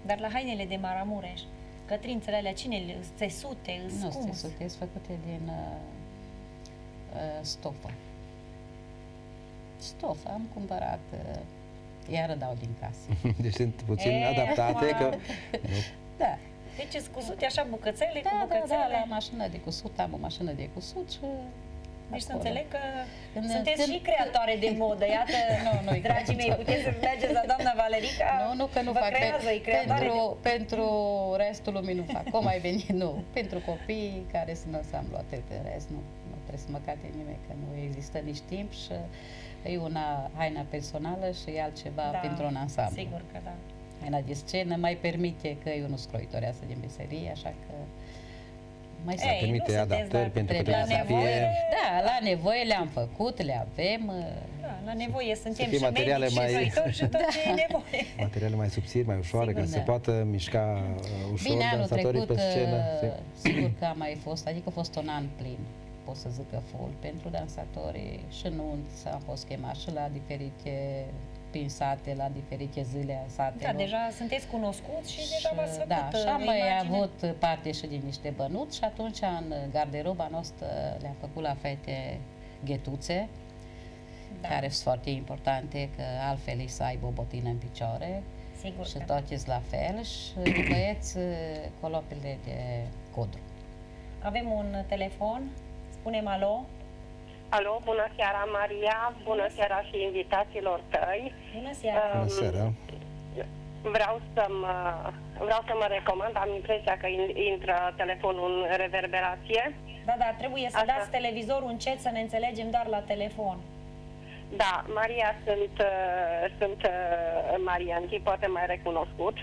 Dar la hainele de maramureș, cătrințele alea, cine le țesute, Nu cum? sunt țesute, sunt făcute din uh, uh, stofă. Stofă, am cumpărat, uh, iară dau din casă. <laughs> Deci sunt puțin E, adaptate, wow. că... <laughs> Da. Deci îți cusute așa bucățele Da, cu da, bucățele? da, la mașină de cusut, am o mașină de cusut și Deci să acolo. înțeleg că Când- sunteți când- și creatoare de modă. Iată, <laughs> Nu, nu-i dragii mei, creatoare. puteți să mergeți la doamna Valerica. Nu, nu că nu vă fac. creează, pe- e creatoare pentru, pentru restul lumii nu fac. Cum ai venit? Nu. <laughs> Pentru copii care sunt ansamblu, atât în rest nu. Nu trebuie să mă cate nimeni, că nu există nici timp și e una haina personală și e altceva Da, pentru un ansamblu. Sigur că da. Haina de scenă mai permite că eu nu sunt croitoreasă din meserie, așa că mai Ei, permite nu adaptări sunteți pentru că trebuie trebuie să să fie- Da, la nevoie le-am făcut, le avem. Da, la nevoie suntem fie și materiale medici mai- și croitori și tot ce e <laughs> nevoie. Materiale mai subțiri, mai ușoare, Sigur, ca să da. se poată mișca uh, ușor Bine, anul dansatorii trecut, pe scenă. uh, Se- sigur că a mai fost, adică a fost un an plin, pot să zic că full, pentru dansatorii și nunți am fost chemați și la diferite prin sate, la diferite zile a satelor. Da, deja sunteți cunoscuți și deja v-ați făcut Da, și am uh, mai imagine. avut parte și din niște bănuți și atunci în garderoba noastră le-am făcut la fete ghetuțe, Da. care sunt foarte importante, că altfel îi să aibă o botină în picioare. Sigur și că toate sunt la fel și <coughs> băieți colopile de codru. Avem un telefon, spunem alo. Alo, bună seara Maria, bună seara și invitațiilor tăi. Bună seara. Bună seara. Vreau să mă, vreau să mă recomand, am impresia că in- intră telefonul în reverberație. Da, da, trebuie să Așa. dați televizorul încet să ne înțelegem doar la telefon. Da, Maria sunt, uh, sunt uh, Marianchi, poate mai recunoscut.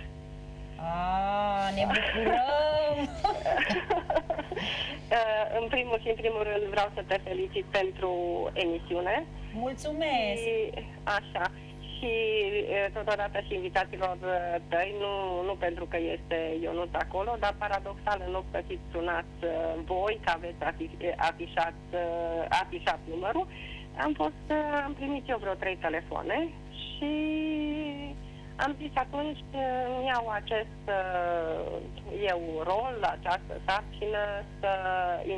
A, ne bucurăm! <laughs> <laughs> Uh, în primul și în primul rând vreau să te felicit pentru emisiune. Mulțumesc! Și, așa. Și uh, totodată și invitațiilor uh, tăi, nu, nu pentru că este Ionut acolo, dar paradoxal în loc să fiți sunați uh, voi, că aveți afi- afișat, uh, afișat numărul, am fost, uh, am primit eu vreo trei telefoane și am zis atunci uh, îmi iau acest uh, eu rol, această sarcină să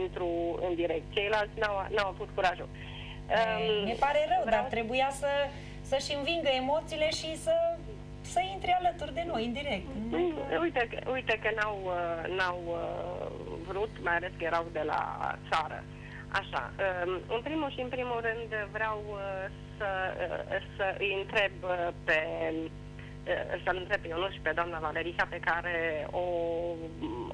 intru în direct. Ceilalți n-au, n-au avut curajul. Um, Ne pare rău, dar trebuia să, să-și învingă emoțiile și să, să intre alături de noi, în direct. Mm, Uite, că- uite că n-au, uh, n-au uh, vrut, mai ales că erau de la țară. Așa, um, în primul și în primul rând vreau uh, să, uh, să îi întreb uh, pe uh, să-l întreb pe Ionuș și pe doamna Valerica pe care o,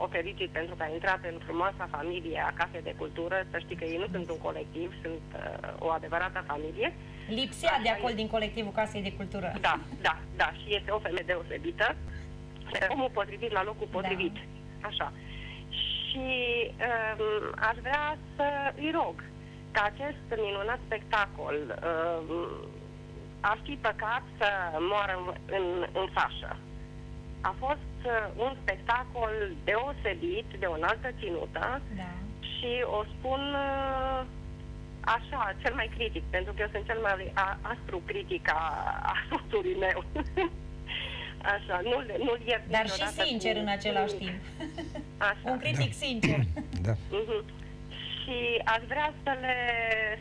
o felicit pentru că a intrat în frumoasa familie a Casei de Cultură. Să știi că ei nu sunt un colectiv, sunt uh, o adevărată familie. Lipsea de acolo din colectivul Casei de Cultură. Da, da, da, și este o femeie deosebită. Omul potrivit la locul potrivit. Așa. Și um, aș vrea să îi rog ca acest minunat spectacol um, ar fi păcat să moară în, în, în fașă. A fost uh, un spectacol deosebit, de o înaltă ținută Da. și o spun uh, așa, cel mai critic, pentru că eu sunt cel mai a- aspru critic a, a soțului meu. <laughs> Așa, nu, nu-l iert Dar și niciodată sincer cu- în același cu- timp. Așa. <laughs> Un critic sincer. <clears throat> Da. Mhm. Și aș vrea să le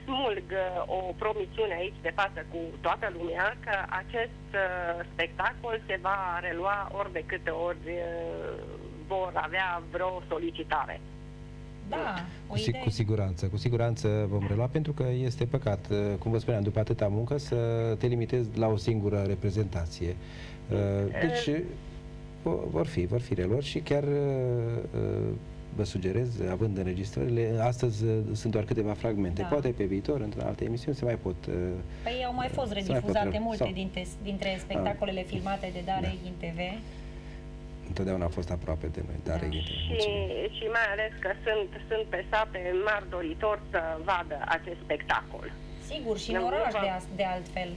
smulg uh, o promisiune aici de față cu toată lumea că acest uh, spectacol se va relua ori de câte ori uh, vor avea vreo solicitare. Da, o Cu, si- idee. cu siguranță, cu siguranță vom relua pentru că este păcat, uh, cum vă spuneam, după atâta muncă să te limitezi la o singură reprezentație. Uh, Deci vo- vor fi, vor fi reluări și chiar uh, uh, vă sugerez, având înregistrările, astăzi uh, sunt doar câteva fragmente. Da. Poate pe viitor, într-o altă emisiune, se mai pot... uh, Păi au mai fost Se mai pot redifuzate relua. multe Sau- dintre, dintre spectacolele filmate de Dare Da. în TV. Întotdeauna a fost aproape de noi, dar da. Și, și mai ales că sunt, sunt pe sate mari doritori să vadă acest spectacol. Sigur, și în Nu, nu oraș vă- de, as- de altfel.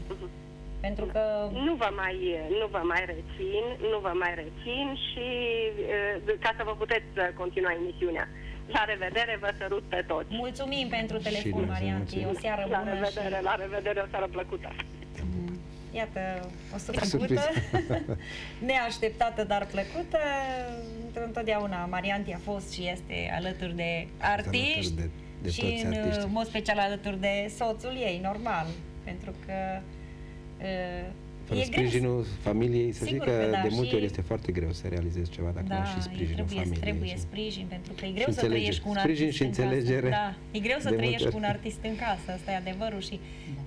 Pentru că Nu vă mai, nu vă mai rețin, nu vă mai rețin și uh, ca să vă puteți uh, continua emisiunea. La revedere, vă sărut pe toți. Mulțumim pentru telefon, noi Marianti. mulțumim. O seară La bună revedere, și... la revedere, o seară plăcută. Iată, o Surpriză. surpriză <laughs> neașteptată, dar plăcută. Întotdeauna Marianti a fost și este alături de artiști Alături de- de și toți în artiștii. mod special alături de soțul ei, normal. Pentru că uh, Fără e sprijinul familiei, să zic Sigur că, că da, de multe și- ori este foarte greu să realizezi ceva dacă nu ai și Da, sprijinul trebuie, familiei. trebuie și- sprijin, pentru că e greu Și să înțelege- trăiești cu un sprijin artist și în casă. înțelegere Da, e greu să de trăiești multe cu un ori. artist în casă, asta e adevărul și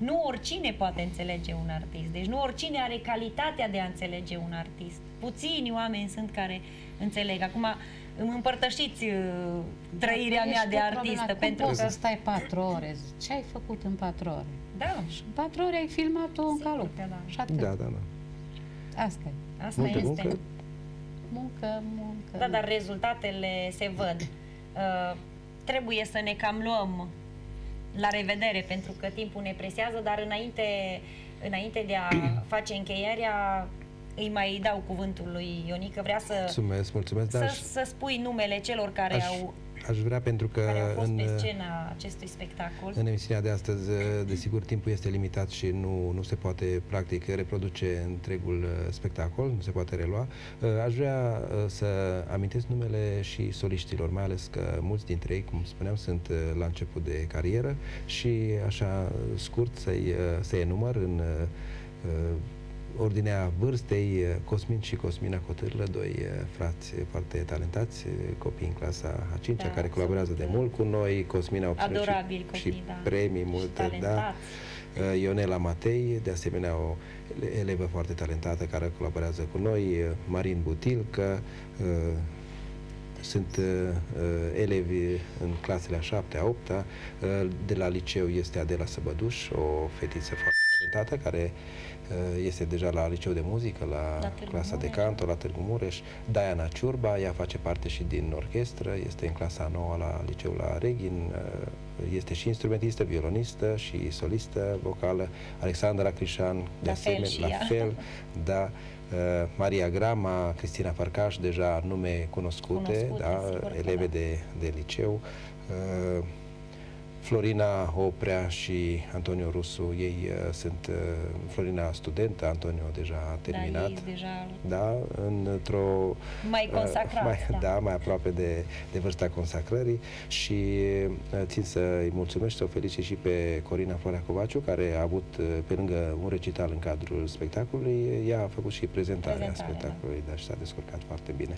nu oricine poate înțelege un artist. Deci nu oricine are calitatea de a înțelege un artist. Puțini oameni sunt care înțeleg. Acum îmi împărtășiți uh, trăirea mea de artistă, pentru Cum că... poți să stai patru ore? Ce ai făcut în patru ore? Da. Și în patru ore ai filmat-o în calup. că da. Și atât. Da, da, da. Asta e. Asta Multă este. muncă. Muncă, muncă. Da, dar rezultatele se văd. Uh, trebuie să ne cam luăm la revedere, pentru că timpul ne presează, dar înainte, înainte de a <clears throat> face încheierea, îi mai dau cuvântul lui Ionica. Vrea să, Mulțumesc, mulțumesc, dar să, să spui numele celor care, aș, au, aș vrea pentru că care au fost în, pe scena acestui spectacol. în emisiunea de astăzi, desigur, timpul este limitat și nu, nu se poate, practic, reproduce întregul uh, spectacol, nu se poate relua. Uh, Aș vrea uh, să amintesc numele și soliștilor, mai ales că mulți dintre ei, cum spuneam, sunt uh, la început de carieră și, așa, scurt, să-i, uh, să-i enumăr în uh, uh, ordinea vârstei, uh, Cosmin și Cosmina Cotârlă, doi uh, frați foarte talentați, uh, copii în clasa a 5 Da, care colaborează de mult cu noi. Cosmina a obținut Adorabili și, și copii, da. premii multe, da. talentați. Uh, Ionela Matei, de asemenea o ele- elevă foarte talentată care colaborează cu noi, uh, Marin Butilcă, uh, sunt uh, uh, elevi în clasele a 7 a 8 -a. Uh, de la liceu este Adela Săbăduș, o fetiță foarte talentată care uh, este deja la liceu de muzică, la, La Târgu clasa de Mureș. canto, la Târgu Mureș. Diana Ciurba, ea face parte și din orchestră, este în clasa a 9 la liceul la Reghin, uh, este și instrumentistă, violonistă și solistă vocală. Alexandra Crișan, de La fel asemenea, și la ea. fel, da. Uh, Maria Grama, Cristina Farcaș, deja nume cunoscute, Cunoscute, da, sigur că eleve da. de, de liceu. Uh, Florina Oprea și Antonio Rusu, ei uh, sunt uh, Florina studentă, Antonio deja a terminat. Da, ei deja Da, într-o... Mai uh, consacrați, mai, da. da, mai aproape de, de vârsta consacrării și uh, țin să-i mulțumesc și să o felicit și pe Corina Florea Covaciu, care a avut, uh, pe lângă un recital în cadrul spectacolului, ea a făcut și prezentarea Prezentare, da. spectacolului, dar și s-a descurcat foarte bine.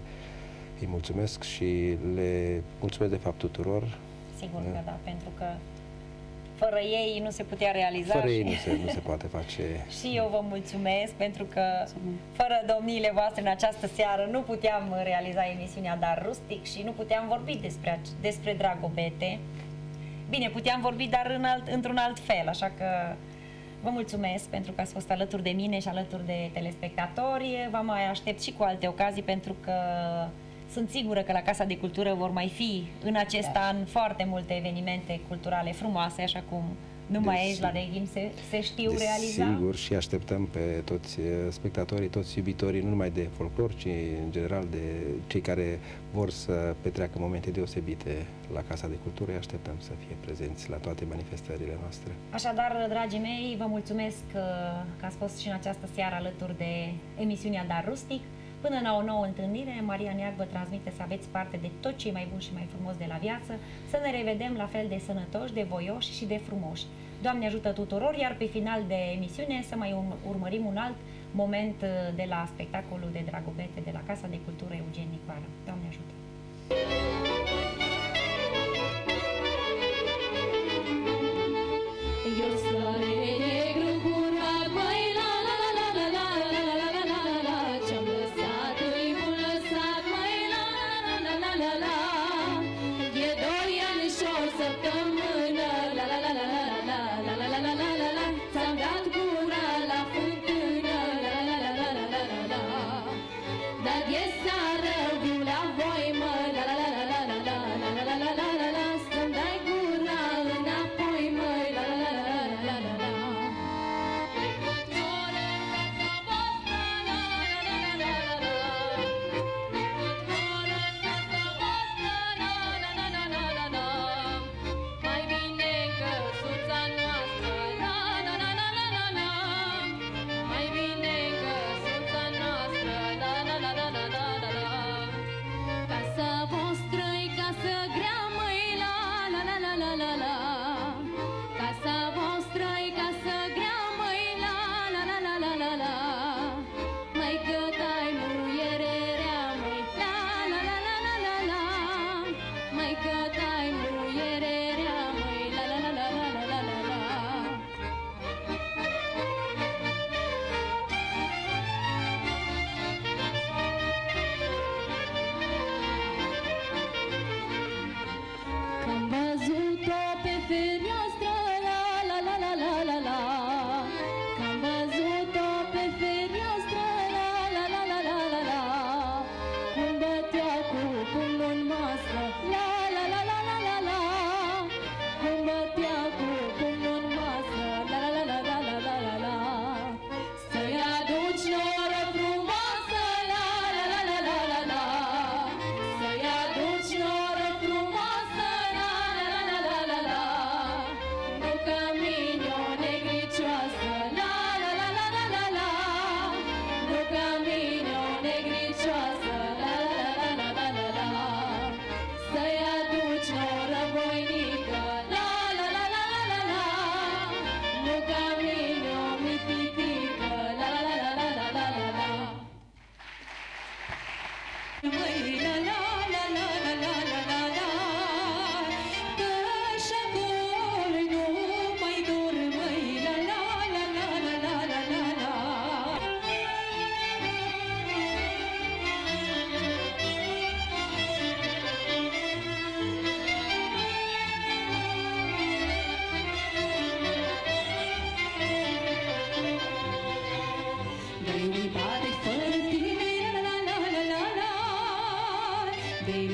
Îi mulțumesc și le mulțumesc de fapt tuturor. Sigur că da, pentru că fără ei nu se putea realiza Fără și... ei nu se, nu se poate face <laughs> Și eu vă mulțumesc pentru că fără domniile voastre în această seară nu puteam realiza emisiunea Dar Rustic și nu puteam vorbi despre, ac- despre Dragobete. Bine, puteam vorbi, dar în alt, într-un alt fel, așa că vă mulțumesc pentru că ați fost alături de mine și alături de telespectatori. Vă mai aștept și cu alte ocazii pentru că sunt sigură că la Casa de Cultură vor mai fi în acest Da. an foarte multe evenimente culturale frumoase, așa cum numai aici la Desigur. Reghim se, se știu realiza. Sigur și așteptăm pe toți eh, spectatorii, toți iubitorii, nu numai de folclor, ci în general de cei care vor să petreacă momente deosebite la Casa de Cultură, îi așteptăm să fie prezenți la toate manifestările noastre. Așadar, dragii mei, vă mulțumesc uh, că ați fost și în această seară alături de emisiunea Dar Rustic. Până la o nouă întâlnire, Maria Neag vă transmite să aveți parte de tot ce e mai bun și mai frumos de la viață, să ne revedem la fel de sănătoși, de voioși și de frumoși. Doamne ajută tuturor, iar pe final de emisiune să mai urm- urmărim un alt moment uh, de la spectacolul de Dragobete de la Casa de Cultură Eugen Nicoară. Doamne ajută! baby.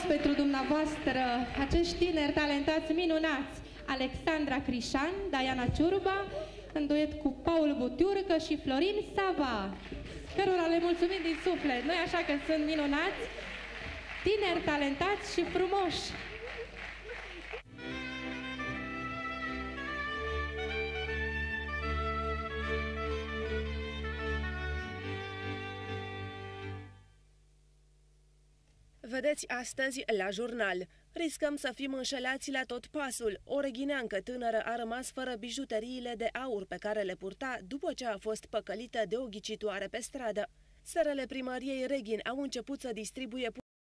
aplauz pentru dumneavoastră acești tineri talentați minunați, Alexandra Crișan, Diana Ciurba, în duet cu Paul Butiurcă și Florin Sava, cărora le mulțumim din suflet, noi așa că sunt minunați, tineri talentați și frumoși. astăzi la jurnal. Riscăm să fim înșelați la tot pasul. O reghineancă tânără a rămas fără bijuteriile de aur pe care le purta după ce a fost păcălită de o ghicitoare pe stradă. Serele primăriei Reghin au început să distribuie